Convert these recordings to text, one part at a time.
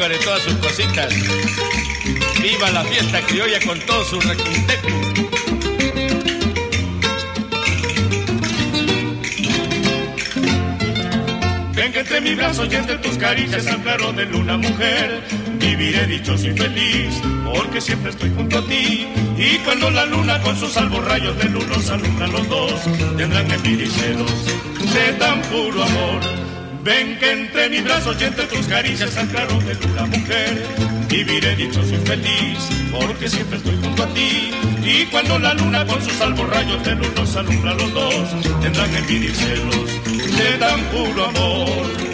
Póngale todas sus cositas. Viva la fiesta criolla con todo su requinteco. Ven que entre mis brazos y entre tus caricias al claro de luna mujer Viviré dichoso y feliz porque siempre estoy junto a ti Y cuando la luna con sus salvos rayos de luz nos alumbra los dos Tendrán envidia y celos de tan puro amor Ven que entre mis brazos y entre tus caricias claro de luna mujer Viviré dichoso y feliz porque siempre estoy junto a ti Y cuando la luna con sus salvos rayos de luz nos alumbra los dos Tendrán envidia y celos de tan puro amor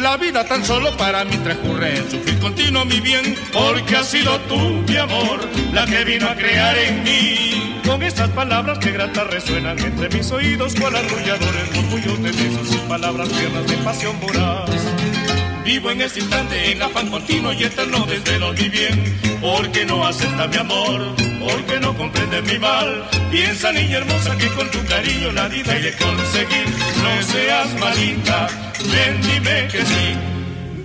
la vida tan solo para mí transcurre en sufrir continuo mi bien, porque ha sido tú, mi amor, la que vino a crear en mí. Con estas palabras que gratas resuenan entre mis oídos, cual arrulladores murmullos de besos y palabras tiernas de pasión voraz. Vivo en este instante en afán continuo y eterno desvelo mi bien, porque no acepta mi amor, porque no comprende mi mal. Piensa niña hermosa que con tu cariño la vida hay de conseguir, no seas malita ven dime que sí.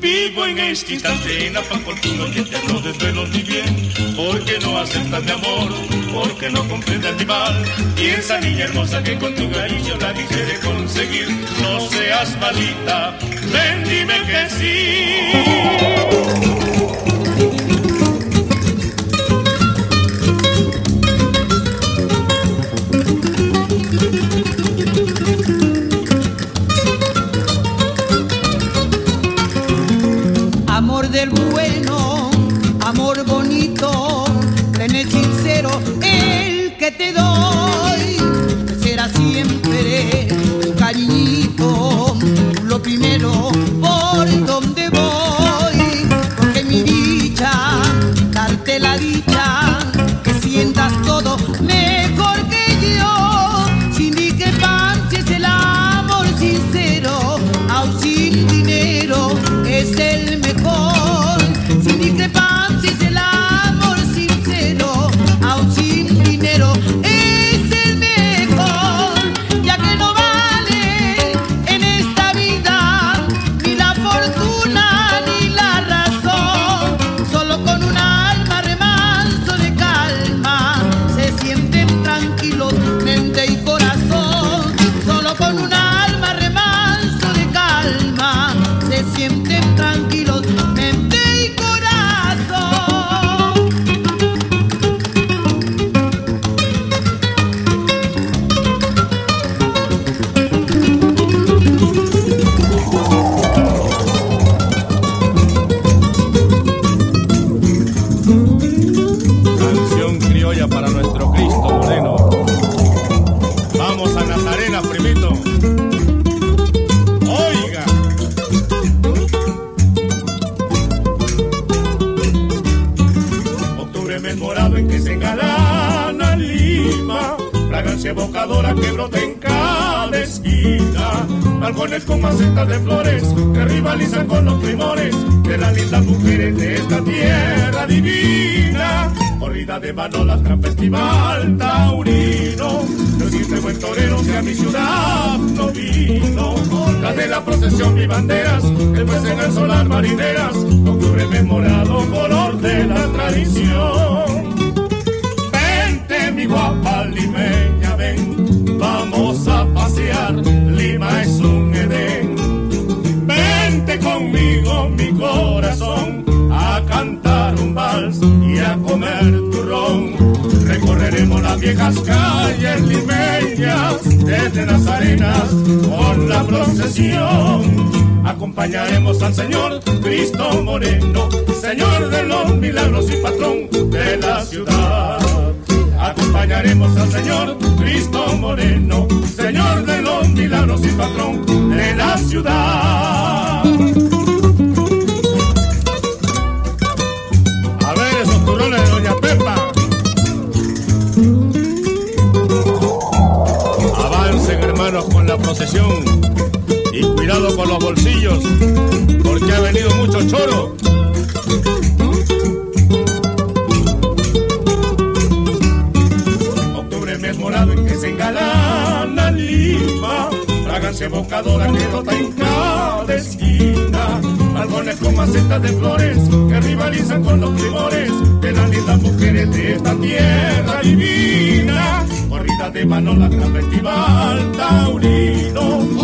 Vivo en este instante en afán continuo y eterno desvelo mi bien, porque no aceptas mi amor, porque no comprendes mi mal. Y esa niña hermosa que con tu cariño la de conseguir, no seas malita, ven dime que sí. del mundo. Cristo moreno. Vamos a Nazarena, primito. Oiga. Octubre memorado en que se engalana Lima, fragancia evocadora que brota en cada esquina. Balcones con macetas de flores que rivalizan con los primores de las lindas mujeres De Manolas, gran festival taurino. No existe buen torero que a mi ciudad no vino. La de la procesión y banderas, el pues en el solar marineras, no cubre el morado color de la tradición. Vente mi guapa Limey Recorreremos las viejas calles limeñas, desde las arenas con la procesión. Acompañaremos al Señor Cristo Moreno, Señor de los milagros y patrón de la ciudad. Acompañaremos al Señor Cristo Moreno, Señor de los milagros y patrón de la ciudad. porque ha venido mucho choro. Octubre memorado en que se engalana Lima, fragancia evocadora que rota en cada esquina. Árboles con macetas de flores que rivalizan con los primores de las lindas mujeres de esta tierra divina. Corrida de mano la gran festival taurino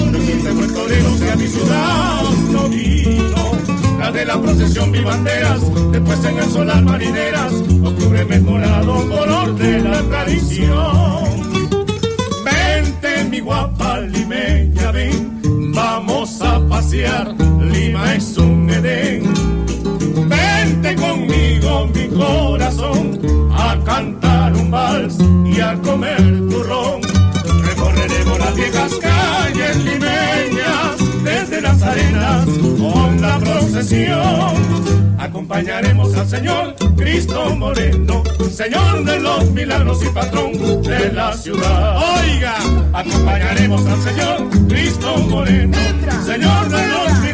buen torero que a mi ciudad no vino. La de la procesión vi banderas, después en el solar marineras, octubre mejorado color de la tradición. Vente mi guapa limeña, ven, vamos a pasear, Lima es un Edén. Vente conmigo mi corazón, a cantar un vals y a comer turrón. Con la procesión acompañaremos al Señor Cristo Moreno, Señor de los milagros y patrón de la ciudad. Oiga, acompañaremos al Señor Cristo Moreno, Señor de los milagros